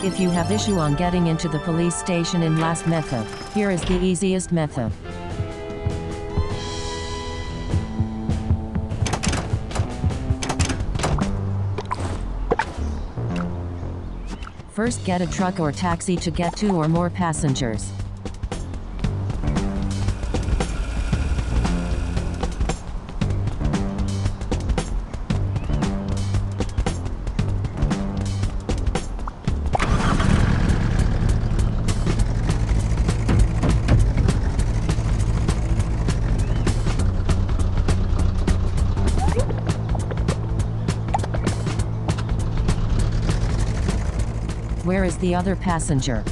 If you have issue on getting into the police station in last method, here is the easiest method. First get a truck or taxi to get two or more passengers. Where is the other passenger?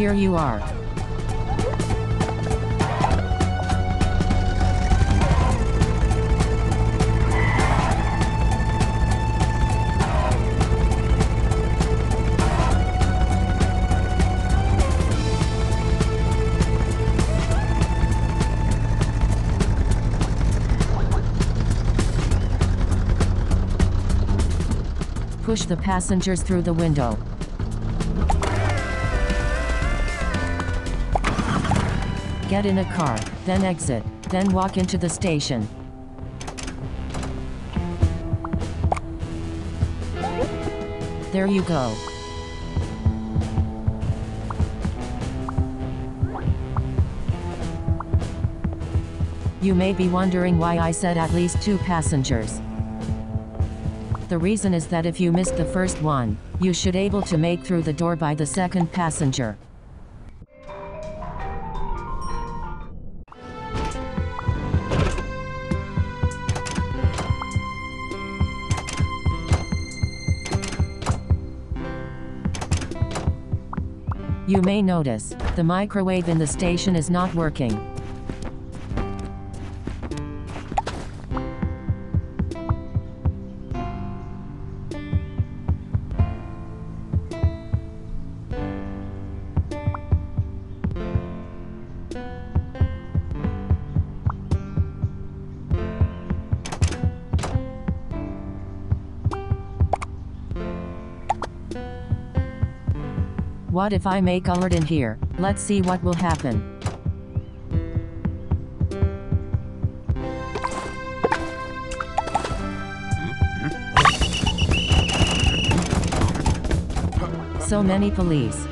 Here you are. Push the passengers through the window. Get in a car, then exit, then walk into the station. There you go. You may be wondering why I said at least two passengers. The reason is that if you missed the first one, you should able to make through the door by the second passenger. You may notice, the microwave in the station is not working. What if I make alert in here? Let's see what will happen. So many police.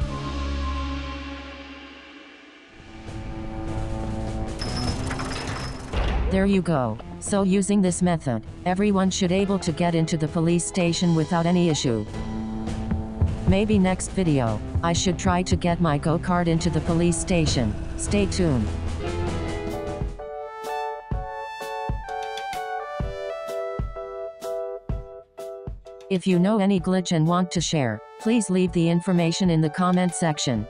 There you go. So using this method, everyone should able to get into the police station without any issue. Maybe next video, I should try to get my go-kart into the police station. Stay tuned. If you know any glitch and want to share, please leave the information in the comment section.